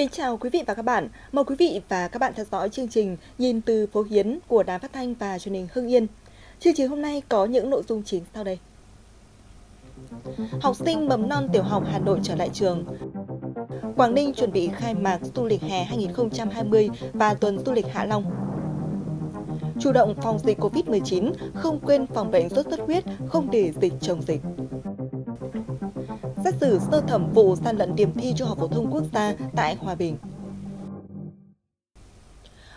Kính chào quý vị và các bạn. Mời quý vị và các bạn theo dõi chương trình Nhìn từ phố Hiến của Đài Phát thanh và Truyền hình Hưng Yên. Chương trình hôm nay có những nội dung chính sau đây. Học sinh mầm non tiểu học Hà Nội trở lại trường. Quảng Ninh chuẩn bị khai mạc du lịch hè 2020 và tuần du lịch Hạ Long. Chủ động phòng dịch COVID-19, không quên phòng bệnh sốt xuất huyết, không để dịch chồng dịch xét xử sơ thẩm vụ gian lận điểm thi Trung học phổ thông quốc gia tại Hòa Bình.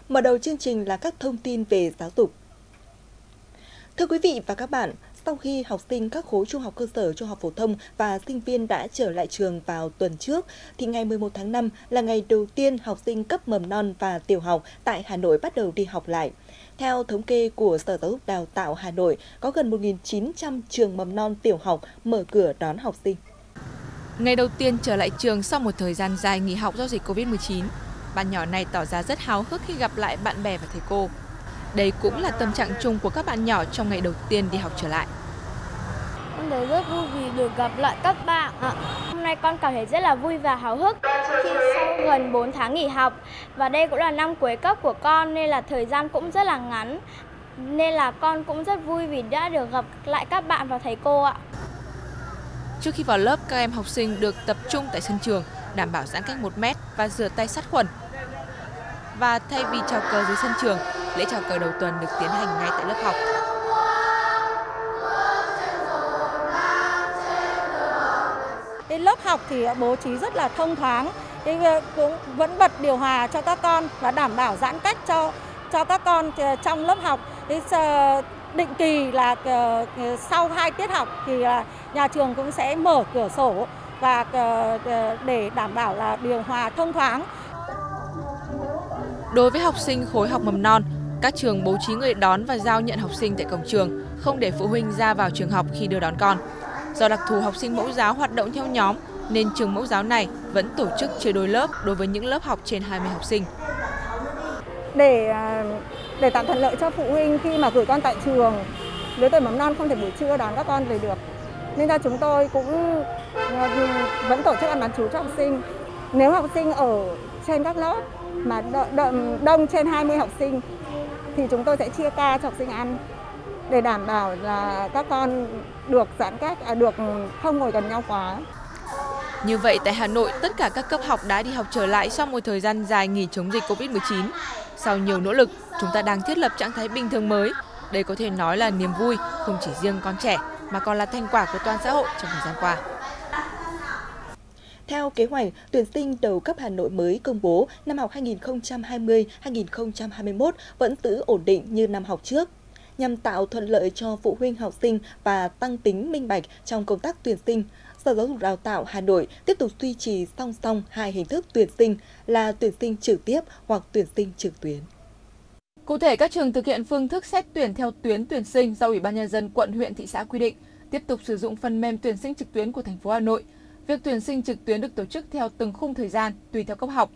Mở đầu chương trình là các thông tin về giáo dục. Thưa quý vị và các bạn, sau khi học sinh các khối trung học cơ sở, trung học phổ thông và sinh viên đã trở lại trường vào tuần trước, thì ngày 11 tháng 5 là ngày đầu tiên học sinh cấp mầm non và tiểu học tại Hà Nội bắt đầu đi học lại. Theo thống kê của Sở Giáo dục Đào tạo Hà Nội, có gần 1.900 trường mầm non tiểu học mở cửa đón học sinh. Ngày đầu tiên trở lại trường sau một thời gian dài nghỉ học do dịch Covid-19, bạn nhỏ này tỏ ra rất háo hức khi gặp lại bạn bè và thầy cô. Đây cũng là tâm trạng chung của các bạn nhỏ trong ngày đầu tiên đi học trở lại. Con thấy rất vui vì được gặp lại các bạn ạ. Hôm nay con cảm thấy rất là vui và háo hức khi sau gần 4 tháng nghỉ học và đây cũng là năm cuối cấp của con nên là thời gian cũng rất là ngắn nên là con cũng rất vui vì đã được gặp lại các bạn và thầy cô ạ. Trước khi vào lớp, các em học sinh được tập trung tại sân trường, đảm bảo giãn cách 1 mét và rửa tay sát khuẩn. Và thay vì chào cờ dưới sân trường, lễ chào cờ đầu tuần được tiến hành ngay tại lớp học. Cái lớp học thì bố trí rất là thông thoáng, cũng vẫn bật điều hòa cho các con và đảm bảo giãn cách cho cho các con ờ, trong lớp học. Ờ, định kỳ là ờ, sau hai tiết học thì là nhà trường cũng sẽ mở cửa sổ và ờ, ờ, để đảm bảo là điều hòa thông thoáng. Đối với học sinh khối học mầm non, các trường bố trí người đón và giao nhận học sinh tại cổng trường, không để phụ huynh ra vào trường học khi đưa đón con. Do đặc thù học sinh mẫu giáo hoạt động theo nhóm, nên trường mẫu giáo này vẫn tổ chức chia đôi lớp đối với những lớp học trên 20 học sinh. Để à, để tạo thuận lợi cho phụ huynh khi mà gửi con tại trường, lứa tuổi mầm non không thể buổi trưa đón các con về được nên ra chúng tôi cũng ờ, vẫn tổ chức ăn bán chú cho học sinh. Nếu học sinh ở trên các lớp mà đông trên 20 học sinh thì chúng tôi sẽ chia ca cho học sinh ăn để đảm bảo là các con được giãn cách, à, được không ngồi gần nhau quá. Như vậy tại Hà Nội, tất cả các cấp học đã đi học trở lại sau một thời gian dài nghỉ chống dịch Covid-19. Sau nhiều nỗ lực, chúng ta đang thiết lập trạng thái bình thường mới. Đây có thể nói là niềm vui không chỉ riêng con trẻ mà còn là thành quả của toàn xã hội trong thời gian qua. Theo kế hoạch, tuyển sinh đầu cấp Hà Nội mới công bố năm học 2020-2021 vẫn giữ ổn định như năm học trước nhằm tạo thuận lợi cho phụ huynh học sinh và tăng tính minh bạch trong công tác tuyển sinh. Sở Giáo dục Đào tạo Hà Nội tiếp tục duy trì song song hai hình thức tuyển sinh là tuyển sinh trực tiếp hoặc tuyển sinh trực tuyến. Cụ thể, các trường thực hiện phương thức xét tuyển theo tuyến tuyển sinh do Ủy ban nhân dân quận, huyện, thị xã quy định, tiếp tục sử dụng phần mềm tuyển sinh trực tuyến của thành phố Hà Nội. Việc tuyển sinh trực tuyến được tổ chức theo từng khung thời gian tùy theo cấp học.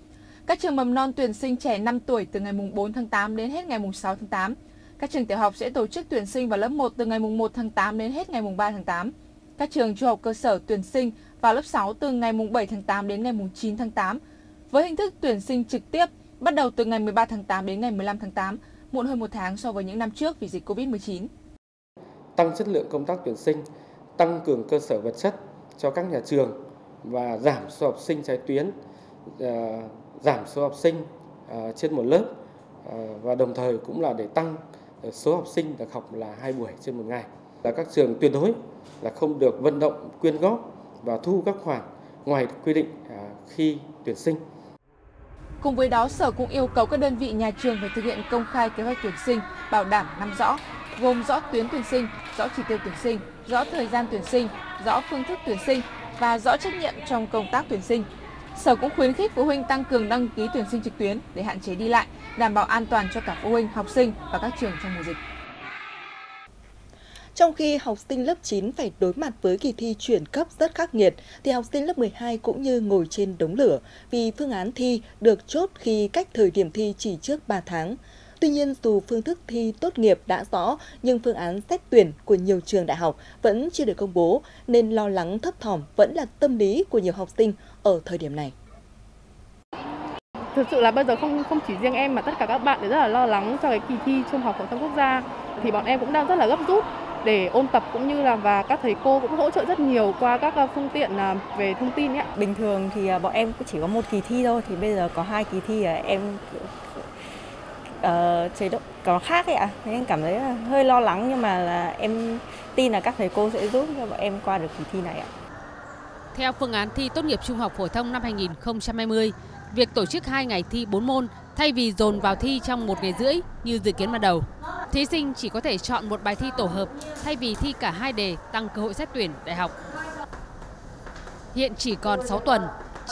Các trường mầm non tuyển sinh trẻ 5 tuổi từ ngày 4 tháng 8 đến hết ngày 6 tháng 8. Các trường tiểu học sẽ tổ chức tuyển sinh vào lớp 1 từ ngày 1 tháng 8 đến hết ngày 3 tháng 8. Các trường trung học cơ sở tuyển sinh vào lớp 6 từ ngày 7 tháng 8 đến ngày 9 tháng 8. Với hình thức tuyển sinh trực tiếp bắt đầu từ ngày 13 tháng 8 đến ngày 15 tháng 8, muộn hơn một tháng so với những năm trước vì dịch Covid-19. Tăng chất lượng công tác tuyển sinh, tăng cường cơ sở vật chất cho các nhà trường và giảm số học sinh trái tuyến, ờ, giảm số học sinh ờ, trên một lớp ờ, và đồng thời cũng là để tăng số học sinh được học là hai buổi trên một ngày. Là các trường tuyệt đối là không được vận động quyên góp và thu các khoản ngoài quy định khi tuyển sinh. Cùng với đó, Sở cũng yêu cầu các đơn vị nhà trường phải thực hiện công khai kế hoạch tuyển sinh, bảo đảm nắm rõ, gồm rõ tuyến tuyển sinh, rõ chỉ tiêu tuyển sinh, rõ thời gian tuyển sinh, rõ phương thức tuyển sinh và rõ trách nhiệm trong công tác tuyển sinh. Sở cũng khuyến khích phụ huynh tăng cường đăng ký tuyển sinh trực tuyến để hạn chế đi lại, đảm bảo an toàn cho cả phụ huynh, học sinh và các trường trong mùa dịch. Trong khi học sinh lớp 9 phải đối mặt với kỳ thi chuyển cấp rất khắc nghiệt, thì học sinh lớp 12 cũng như ngồi trên đống lửa vì phương án thi được chốt khi cách thời điểm thi chỉ trước 3 tháng. Tuy nhiên, dù phương thức thi tốt nghiệp đã rõ, nhưng phương án xét tuyển của nhiều trường đại học vẫn chưa được công bố, nên lo lắng thấp thỏm vẫn là tâm lý của nhiều học sinh ở thời điểm này. thực sự là bây giờ không không chỉ riêng em mà tất cả các bạn đều rất là lo lắng cho cái kỳ thi trung học phổ thông quốc gia thì bọn em cũng đang rất là gấp rút để ôn tập cũng như là và các thầy cô cũng hỗ trợ rất nhiều qua các ờ, phương tiện ờ, về thông tin ấy. Bình thường thì bọn em cũng chỉ có một kỳ thi thôi thì bây giờ có hai kỳ thi em uh, chế độ có khác ấy ạ. À. Nên cảm thấy hơi lo lắng nhưng mà là em tin là các thầy cô sẽ giúp cho bọn em qua được kỳ thi này ạ. Theo phương án thi tốt nghiệp trung học phổ thông năm 2020, việc tổ chức hai ngày thi 4 môn thay vì dồn vào thi trong một ngày rưỡi như dự kiến ban đầu. Thí sinh chỉ có thể chọn một bài thi tổ hợp thay vì thi cả hai đề tăng cơ hội xét tuyển đại học. Hiện chỉ còn 6 tuần,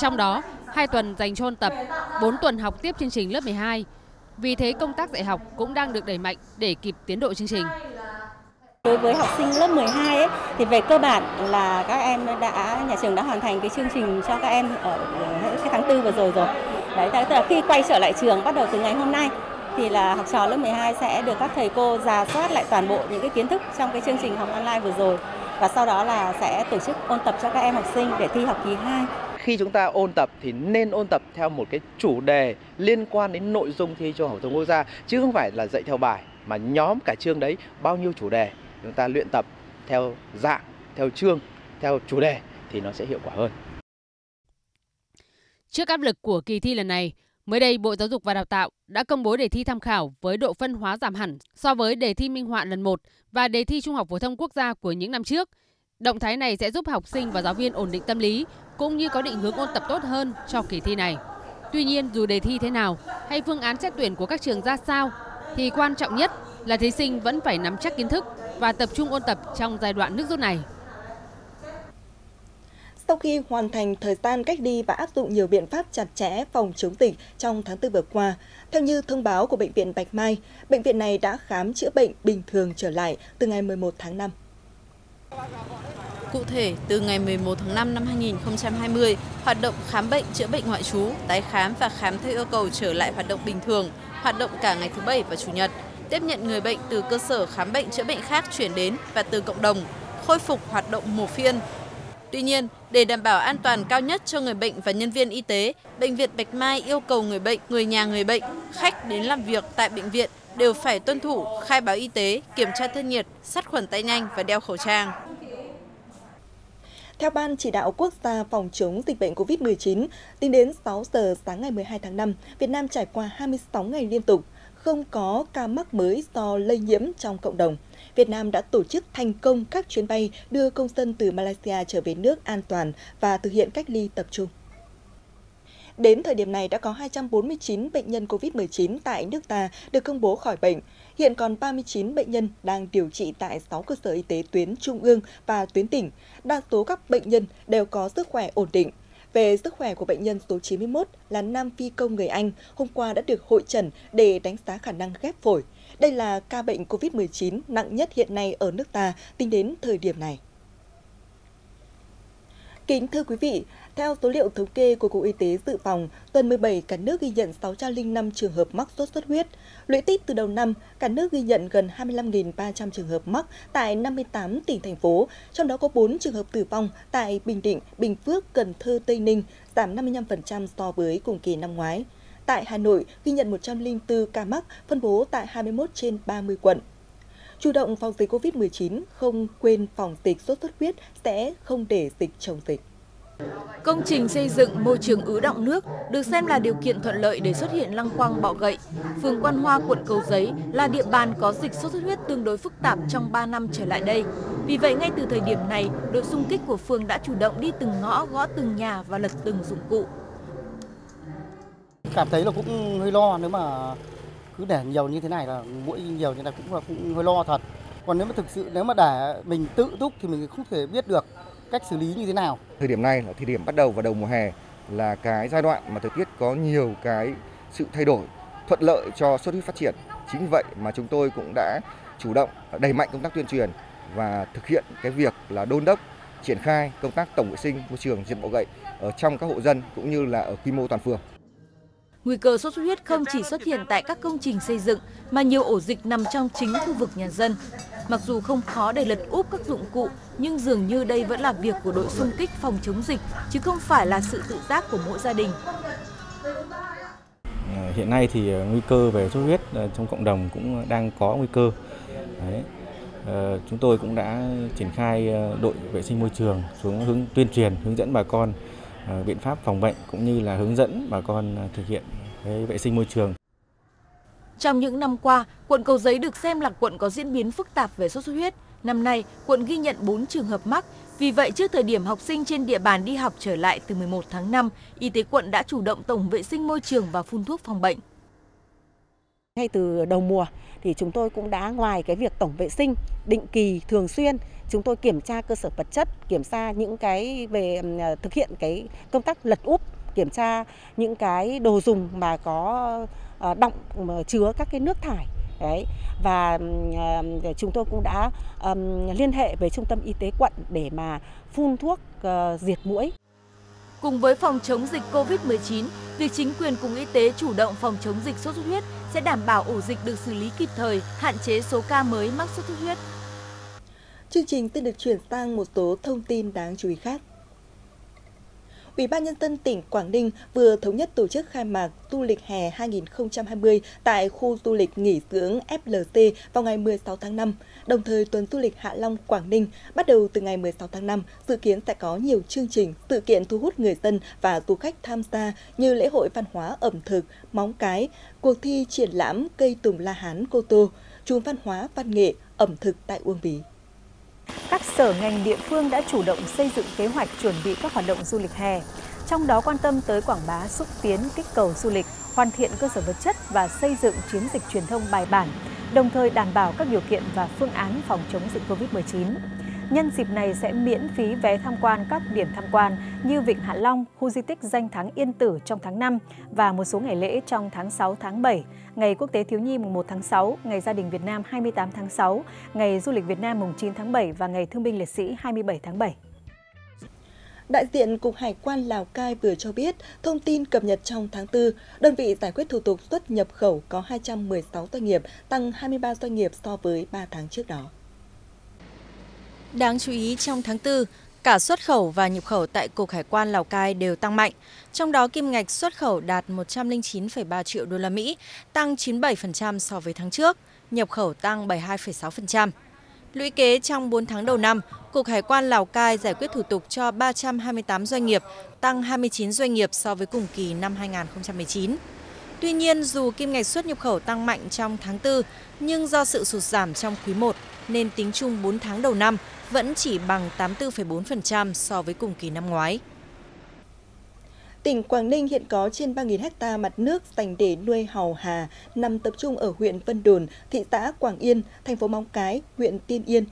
trong đó 2 tuần dành cho ôn tập, 4 tuần học tiếp chương trình lớp 12. Vì thế công tác dạy học cũng đang được đẩy mạnh để kịp tiến độ chương trình. Đối với học sinh lớp 12 ấy, thì về cơ bản là các em đã nhà trường đã hoàn thành cái chương trình cho các em ở cái tháng tư vừa rồi rồi. Đấy, tức là khi quay trở lại trường bắt đầu từ ngày hôm nay thì là học trò lớp 12 sẽ được các thầy cô giả soát lại toàn bộ những cái kiến thức trong cái chương trình học online vừa rồi và sau đó là sẽ tổ chức ôn tập cho các em học sinh để thi học kỳ 2. Khi chúng ta ôn tập thì nên ôn tập theo một cái chủ đề liên quan đến nội dung thi trung học phổ thông quốc gia chứ không phải là dạy theo bài mà nhóm cả chương đấy bao nhiêu chủ đề chúng ta luyện tập theo dạng, theo chương, theo chủ đề thì nó sẽ hiệu quả hơn. Trước áp lực của kỳ thi lần này, mới đây Bộ Giáo dục và Đào tạo đã công bố đề thi tham khảo với độ phân hóa giảm hẳn so với đề thi minh họa lần 1 và đề thi Trung học phổ thông quốc gia của những năm trước. Động thái này sẽ giúp học sinh và giáo viên ổn định tâm lý cũng như có định hướng ôn tập tốt hơn cho kỳ thi này. Tuy nhiên, dù đề thi thế nào hay phương án xét tuyển của các trường ra sao thì quan trọng nhất là thí sinh vẫn phải nắm chắc kiến thức và tập trung ôn tập trong giai đoạn nước rút này. Sau khi hoàn thành thời gian cách ly và áp dụng nhiều biện pháp chặt chẽ phòng chống dịch trong tháng 4 vừa qua, theo như thông báo của Bệnh viện Bạch Mai, bệnh viện này đã khám chữa bệnh bình thường trở lại từ ngày 11 tháng 5. Cụ thể, từ ngày 11 tháng 5 năm 2020, hoạt động khám bệnh chữa bệnh ngoại trú, tái khám và khám theo yêu cầu trở lại hoạt động bình thường, hoạt động cả ngày thứ Bảy và Chủ nhật, tiếp nhận người bệnh từ cơ sở khám bệnh chữa bệnh khác chuyển đến và từ cộng đồng, khôi phục hoạt động mổ phiên, Tuy nhiên, để đảm bảo an toàn cao nhất cho người bệnh và nhân viên y tế, Bệnh viện Bạch Mai yêu cầu người bệnh, người nhà người bệnh, khách đến làm việc tại bệnh viện đều phải tuân thủ khai báo y tế, kiểm tra thân nhiệt, sát khuẩn tay nhanh và đeo khẩu trang. Theo Ban Chỉ đạo Quốc gia phòng chống dịch bệnh COVID-19, tính đến 6 giờ sáng ngày 12 tháng 5, Việt Nam trải qua 26 ngày liên tục, không có ca mắc mới do lây nhiễm trong cộng đồng. Việt Nam đã tổ chức thành công các chuyến bay đưa công dân từ Malaysia trở về nước an toàn và thực hiện cách ly tập trung. Đến thời điểm này đã có 249 bệnh nhân COVID-19 tại nước ta được công bố khỏi bệnh. Hiện còn 39 bệnh nhân đang điều trị tại 6 cơ sở y tế tuyến trung ương và tuyến tỉnh. Đa số các bệnh nhân đều có sức khỏe ổn định. Về sức khỏe của bệnh nhân số 91 là nam phi công người Anh, hôm qua đã được hội trần để đánh giá khả năng ghép phổi. Đây là ca bệnh COVID-19 nặng nhất hiện nay ở nước ta tính đến thời điểm này. Kính thưa quý vị, theo số liệu thống kê của Cục Y tế Dự phòng, tuần 17 cả nước ghi nhận 605 trường hợp mắc sốt xuất huyết. Lũy tích từ đầu năm, cả nước ghi nhận gần 25.300 trường hợp mắc tại 58 tỉnh thành phố, trong đó có 4 trường hợp tử vong tại Bình Định, Bình Phước, Cần Thơ, Tây Ninh, giảm 55% so với cùng kỳ năm ngoái. Tại Hà Nội ghi nhận 104 ca mắc phân bố tại 21 trên 30 quận. Chủ động phòng dịch COVID-19, không quên phòng dịch sốt xuất huyết sẽ không để dịch chồng dịch. Công trình xây dựng môi trường ứ động nước được xem là điều kiện thuận lợi để xuất hiện lăng quăng bọ gậy. Phường Quan Hoa, quận Cầu Giấy là địa bàn có dịch sốt xuất huyết tương đối phức tạp trong 3 năm trở lại đây. Vì vậy, ngay từ thời điểm này, đội xung kích của phường đã chủ động đi từng ngõ, gõ từng nhà và lật từng dụng cụ. Cảm thấy là cũng hơi lo nếu mà cứ để nhiều như thế này là mũi nhiều như này cũng là cũng hơi lo thật. Còn nếu mà thực sự, nếu mà để mình tự túc thì mình không thể biết được cách xử lý như thế nào. Thời điểm này là thời điểm bắt đầu vào đầu mùa hè là cái giai đoạn mà thời tiết có nhiều cái sự thay đổi thuận lợi cho xuất huyết phát triển. Chính vì vậy mà chúng tôi cũng đã chủ động đẩy mạnh công tác tuyên truyền và thực hiện cái việc là đôn đốc, triển khai công tác tổng vệ sinh môi trường, diệt bọ gậy ở trong các hộ dân cũng như là ở quy mô toàn phường. Nguy cơ sốt xuất huyết không chỉ xuất hiện tại các công trình xây dựng mà nhiều ổ dịch nằm trong chính khu vực nhà dân. Mặc dù không khó để lật úp các dụng cụ, nhưng dường như đây vẫn là việc của đội xung kích phòng chống dịch, chứ không phải là sự tự giác của mỗi gia đình. À, hiện nay thì à, nguy cơ về sốt huyết à, trong cộng đồng cũng đang có nguy cơ. Đấy. Chúng tôi cũng đã triển khai đội vệ sinh môi trường xuống hướng tuyên truyền, hướng dẫn bà con biện pháp phòng bệnh cũng như là hướng dẫn bà con thực hiện cái vệ sinh môi trường. Trong những năm qua, quận Cầu Giấy được xem là quận có diễn biến phức tạp về sốt xuất huyết. Năm nay, quận ghi nhận 4 trường hợp mắc. Vì vậy, trước thời điểm học sinh trên địa bàn đi học trở lại từ 11 tháng 5, y tế quận đã chủ động tổng vệ sinh môi trường và phun thuốc phòng bệnh. Ngay từ đầu mùa thì chúng tôi cũng đã ngoài cái việc tổng vệ sinh định kỳ thường xuyên chúng tôi kiểm tra cơ sở vật chất, kiểm tra những cái về à, thực hiện cái công tác lật úp, kiểm tra những cái đồ dùng mà có ờ, động chứa các cái nước thải đấy và à, chúng tôi cũng đã um, liên hệ với trung tâm y tế quận để mà phun thuốc uh, diệt mũi. Cùng với phòng chống dịch COVID-19, việc chính quyền cùng y tế chủ động phòng chống dịch sốt xuất huyết sẽ đảm bảo ổ dịch được xử lý kịp thời, hạn chế số ca mới mắc sốt xuất huyết. Chương trình sẽ được chuyển sang một số thông tin đáng chú ý khác. Ủy ban Nhân dân tỉnh Quảng Ninh vừa thống nhất tổ chức khai mạc du lịch hè 2020 tại khu du lịch nghỉ dưỡng FLC vào ngày 16 tháng 5. Đồng thời, tuần du lịch Hạ Long Quảng Ninh bắt đầu từ ngày 16 tháng 5, dự kiến sẽ có nhiều chương trình, sự kiện thu hút người dân và du khách tham gia như lễ hội văn hóa ẩm thực, móng cái, cuộc thi triển lãm cây tùng La Hán Cô Tô, chùm văn hóa văn nghệ, ẩm thực tại Uông Bí. Các sở ngành địa phương đã chủ động xây dựng kế hoạch chuẩn bị các hoạt động du lịch hè, trong đó quan tâm tới quảng bá xúc tiến kích cầu du lịch, hoàn thiện cơ sở vật chất và xây dựng chiến dịch truyền thông bài bản, đồng thời đảm bảo các điều kiện và phương án phòng chống dịch Covid-19. Nhân dịp này sẽ miễn phí vé tham quan các điểm tham quan như Vịnh Hạ Long, khu di tích danh thắng Yên Tử trong tháng 5 và một số ngày lễ trong tháng 6 tháng 7, ngày Quốc tế Thiếu nhi mùng 1 tháng 6, ngày Gia đình Việt Nam 28 tháng 6, ngày Du lịch Việt Nam mùng 9 tháng 7 và ngày Thương binh Liệt sĩ 27 tháng 7. Đại diện Cục Hải quan Lào Cai vừa cho biết, thông tin cập nhật trong tháng 4, đơn vị giải quyết thủ tục xuất nhập khẩu có 216 doanh nghiệp, tăng 23 doanh nghiệp so với 3 tháng trước đó. Đáng chú ý trong tháng 4, cả xuất khẩu và nhập khẩu tại Cục Hải quan Lào Cai đều tăng mạnh. Trong đó kim ngạch xuất khẩu đạt 109,3 triệu đô la Mỹ, tăng 97% so với tháng trước, nhập khẩu tăng 72,6%. Lũy kế trong 4 tháng đầu năm, Cục Hải quan Lào Cai giải quyết thủ tục cho 328 doanh nghiệp, tăng 29 doanh nghiệp so với cùng kỳ năm 2019. Tuy nhiên, dù kim ngạch xuất nhập khẩu tăng mạnh trong tháng 4, nhưng do sự sụt giảm trong quý 1, nên tính chung 4 tháng đầu năm vẫn chỉ bằng 84,4% so với cùng kỳ năm ngoái. Tỉnh Quảng Ninh hiện có trên 3.000 ha mặt nước dành để nuôi hàu hà, nằm tập trung ở huyện Vân Đồn, thị xã Quảng Yên, thành phố Móng Cái, huyện Tiên Yên.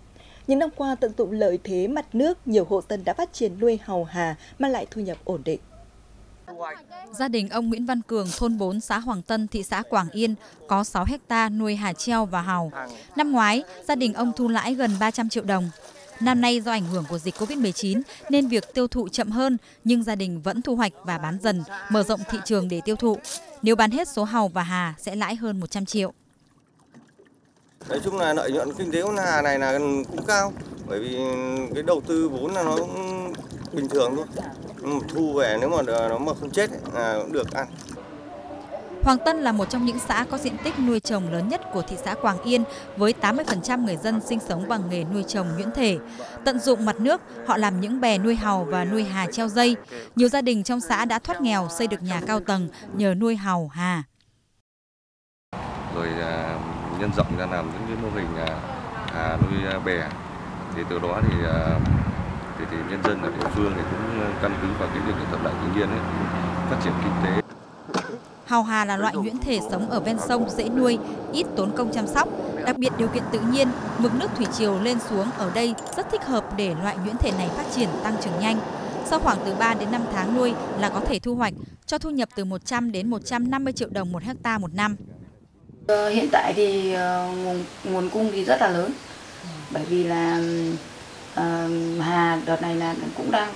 Những năm qua tận dụng lợi thế mặt nước, nhiều hộ dân đã phát triển nuôi hàu hà mang lại thu nhập ổn định. Gia đình ông Nguyễn Văn Cường, thôn 4, xã Hoàng Tân, thị xã Quảng Yên có 6 hecta nuôi hà treo và hàu. Năm ngoái, gia đình ông thu lãi gần 300 triệu đồng. Năm nay do ảnh hưởng của dịch Covid-19 nên việc tiêu thụ chậm hơn, nhưng gia đình vẫn thu hoạch và bán dần, mở rộng thị trường để tiêu thụ. Nếu bán hết số hàu và hà sẽ lãi hơn 100 triệu. Nói chung là lợi nhuận kinh tế của hà này là cũng cao, bởi vì cái đầu tư vốn là nó cũng bình thường thôi. Thu về nếu mà nó mà không chết là cũng được ăn. Hoàng Tân là một trong những xã có diện tích nuôi trồng lớn nhất của thị xã Quảng Yên với 80% người dân sinh sống bằng nghề nuôi trồng nhuyễn thể. Tận dụng mặt nước, họ làm những bè nuôi hàu và nuôi hà treo dây. Nhiều gia đình trong xã đã thoát nghèo xây được nhà cao tầng nhờ nuôi hàu hà. Rồi à, nhân rộng ra làm những cái mô hình à, nuôi bè thì từ đó thì thì, thì nhân dân ở địa phương thì cũng căn cứ vào cái việc thuận lợi tự nhiên ấy, phát triển kinh tế Hào hà là loại nhuyễn thể sống ở ven sông dễ nuôi, ít tốn công chăm sóc. Đặc biệt điều kiện tự nhiên, mực nước thủy triều lên xuống ở đây rất thích hợp để loại nhuyễn thể này phát triển tăng trưởng nhanh. Sau khoảng từ 3 đến 5 tháng nuôi là có thể thu hoạch, cho thu nhập từ 100 đến 150 triệu đồng một hecta một năm. Ờ, hiện tại thì ờ, nguồn, nguồn cung thì rất là lớn, bởi vì là uh, hà đợt này là cũng đang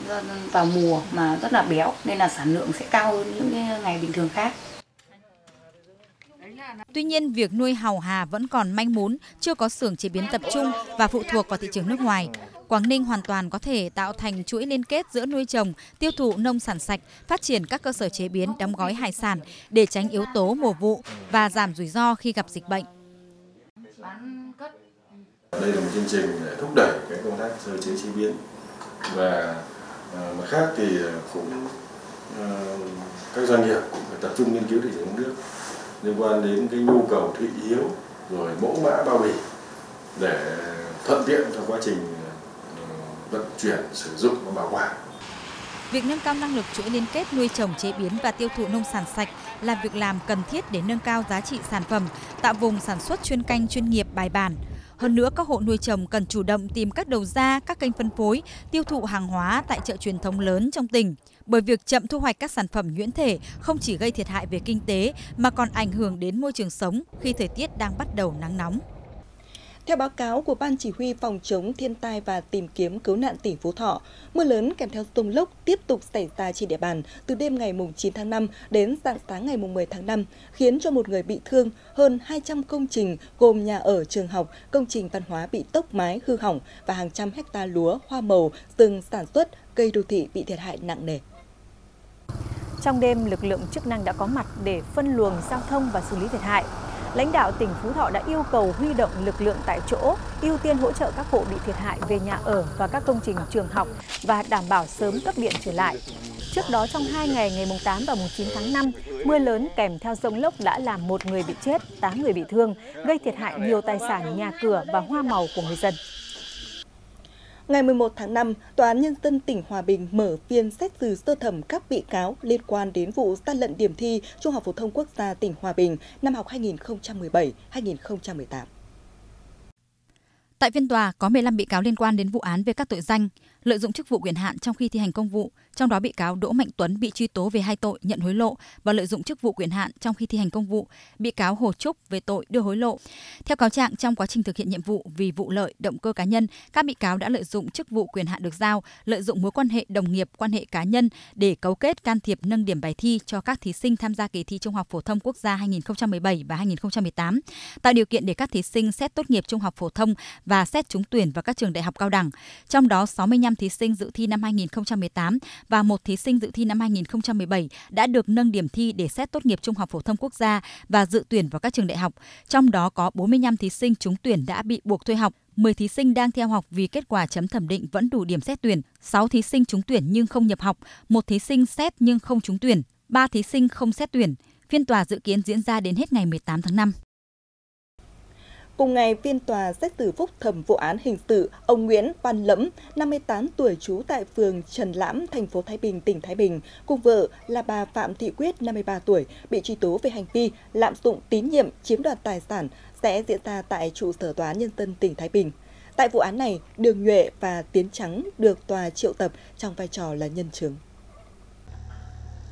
vào mùa mà rất là béo nên là sản lượng sẽ cao hơn những cái ngày bình thường khác. Tuy nhiên, việc nuôi hàu hà vẫn còn manh mún, chưa có xưởng chế biến tập trung và phụ thuộc vào thị trường nước ngoài. Quảng Ninh hoàn toàn có thể tạo thành chuỗi liên kết giữa nuôi trồng, tiêu thụ nông sản sạch, phát triển các cơ sở chế biến đóng gói hải sản để tránh yếu tố mùa vụ và giảm rủi ro khi gặp dịch bệnh. Đây là một chương trình để thúc đẩy cái công tác sơ chế chế biến và mà mặt khác thì ờ, cũng ờ, các doanh nghiệp cũng phải tập trung nghiên cứu thị trường nước liên quan đến cái nhu cầu thị hiếu rồi mẫu mã bao bì để thuận tiện cho quá trình vận chuyển, sử dụng và bảo quản. Việc nâng cao năng lực chuỗi liên kết nuôi trồng chế biến và tiêu thụ nông sản sạch là việc làm cần thiết để nâng cao giá trị sản phẩm, tạo vùng sản xuất chuyên canh chuyên nghiệp bài bản. Hơn nữa, các hộ nuôi trồng cần chủ động tìm các đầu ra, các kênh phân phối, tiêu thụ hàng hóa tại chợ truyền thống lớn trong tỉnh. Bởi việc chậm thu hoạch các sản phẩm nhuyễn thể không chỉ gây thiệt hại về kinh tế mà còn ảnh hưởng đến môi trường sống khi thời tiết đang bắt đầu nắng nóng. Theo báo cáo của Ban Chỉ huy Phòng chống thiên tai và tìm kiếm cứu nạn tỉnh Phú Thọ, mưa lớn kèm theo rông lốc tiếp tục xảy ra trên địa bàn từ đêm ngày 9 tháng 5 đến dạng sáng ngày 10 tháng 5, khiến cho một người bị thương, hơn 200 công trình gồm nhà ở, trường học, công trình văn hóa bị tốc mái hư hỏng và hàng trăm hecta lúa, hoa màu, rừng sản xuất, cây đô thị bị thiệt hại nặng nề. Trong đêm, lực lượng chức năng đã có mặt để phân luồng giao thông và xử lý thiệt hại lãnh đạo tỉnh Phú Thọ đã yêu cầu huy động lực lượng tại chỗ, ưu tiên hỗ trợ các hộ bị thiệt hại về nhà ở và các công trình trường học và đảm bảo sớm cấp điện trở lại. Trước đó trong hai ngày ngày 8 và 9 tháng 5, mưa lớn kèm theo rông lốc đã làm một người bị chết, 8 người bị thương, gây thiệt hại nhiều tài sản, nhà cửa và hoa màu của người dân. Ngày 11 tháng 5, Tòa án Nhân dân tỉnh Hòa Bình mở phiên xét xử sơ thẩm các bị cáo liên quan đến vụ gian lận điểm thi Trung học phổ thông quốc gia tỉnh Hòa Bình năm học 2017-2018. Tại phiên tòa, có 15 bị cáo liên quan đến vụ án về các tội danh lợi dụng chức vụ quyền hạn trong khi thi hành công vụ, trong đó bị cáo Đỗ Mạnh Tuấn bị truy tố về hai tội nhận hối lộ và lợi dụng chức vụ quyền hạn trong khi thi hành công vụ, bị cáo Hồ Trúc về tội đưa hối lộ. Theo cáo trạng, trong quá trình thực hiện nhiệm vụ vì vụ lợi, động cơ cá nhân, các bị cáo đã lợi dụng chức vụ quyền hạn được giao, lợi dụng mối quan hệ đồng nghiệp, quan hệ cá nhân để cấu kết can thiệp nâng điểm bài thi cho các thí sinh tham gia kỳ thi Trung học phổ thông quốc gia 2017 và 2018, tạo điều kiện để các thí sinh xét tốt nghiệp trung học phổ thông và xét trúng tuyển vào các trường đại học cao đẳng. Trong đó 65 thí sinh dự thi năm 2018 và một thí sinh dự thi năm 2017 đã được nâng điểm thi để xét tốt nghiệp trung học phổ thông quốc gia và dự tuyển vào các trường đại học. Trong đó có 45 thí sinh trúng tuyển đã bị buộc thôi học. 10 thí sinh đang theo học vì kết quả chấm thẩm định vẫn đủ điểm xét tuyển, 6 thí sinh trúng tuyển nhưng không nhập học, một thí sinh xét nhưng không trúng tuyển, 3 thí sinh không xét tuyển. Phiên tòa dự kiến diễn ra đến hết ngày 18 tháng 5. Cùng ngày, phiên tòa xét xử phúc thẩm vụ án hình sự ông Nguyễn Văn Lẫm, 58 tuổi trú tại phường Trần Lãm, thành phố Thái Bình, tỉnh Thái Bình, cùng vợ là bà Phạm Thị Quyết, 53 tuổi, bị truy tố về hành vi lạm dụng tín nhiệm chiếm đoạt tài sản sẽ diễn ra tại trụ sở tòa án nhân dân tỉnh Thái Bình. Tại vụ án này, Đường Nhuệ và Tiến Trắng được tòa triệu tập trong vai trò là nhân chứng.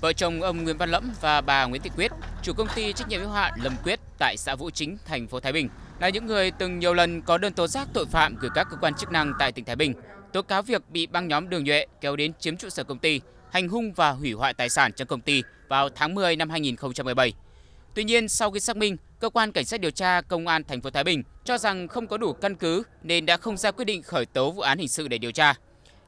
Vợ chồng ông Nguyễn Văn Lẫm và bà Nguyễn Thị Quyết, chủ công ty trách nhiệm hữu hạn Lâm Quyết tại xã Vũ Chính, thành phố Thái Bình, là những người từng nhiều lần có đơn tố giác tội phạm gửi các cơ quan chức năng tại tỉnh Thái Bình, tố cáo việc bị băng nhóm Đường Nhuệ kéo đến chiếm trụ sở công ty, hành hung và hủy hoại tài sản trong công ty vào tháng 10 năm 2017. Tuy nhiên, sau khi xác minh, cơ quan cảnh sát điều tra công an thành phố Thái Bình cho rằng không có đủ căn cứ nên đã không ra quyết định khởi tố vụ án hình sự để điều tra.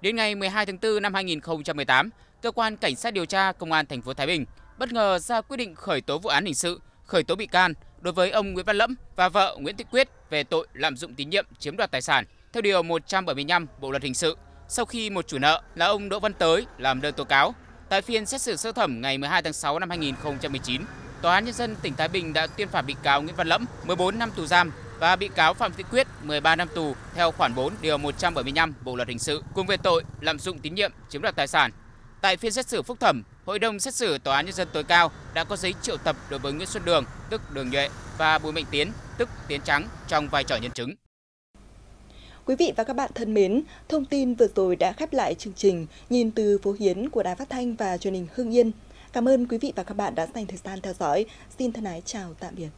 Đến ngày 12 tháng 4 năm 2018, cơ quan cảnh sát điều tra công an thành phố Thái Bình bất ngờ ra quyết định khởi tố vụ án hình sự, khởi tố bị can đối với ông Nguyễn Văn Lẫm và vợ Nguyễn Thị Quyết về tội lạm dụng tín nhiệm chiếm đoạt tài sản theo điều 175 Bộ luật hình sự sau khi một chủ nợ là ông Đỗ Văn Tới làm đơn tố cáo. Tại phiên xét xử sơ thẩm ngày 12 tháng 6 năm 2019, Tòa án Nhân dân tỉnh Thái Bình đã tuyên phạt bị cáo Nguyễn Văn Lẫm 14 năm tù giam và bị cáo Phạm Thị Quyết 13 năm tù theo khoản 4 điều 175 Bộ luật hình sự cùng về tội lạm dụng tín nhiệm chiếm đoạt tài sản. Tại phiên xét xử phúc thẩm, Hội đồng xét xử Tòa án Nhân dân tối cao đã có giấy triệu tập đối với Nguyễn Xuân Đường, tức Đường Nhuệ, và Bùi Mạnh Tiến, tức Tiến Trắng, trong vai trò nhân chứng. Quý vị và các bạn thân mến, thông tin vừa rồi đã khép lại chương trình Nhìn từ phố Hiến của Đài Phát Thanh và Truyền hình Hưng Yên. Cảm ơn quý vị và các bạn đã dành thời gian theo dõi. Xin thân ái chào tạm biệt.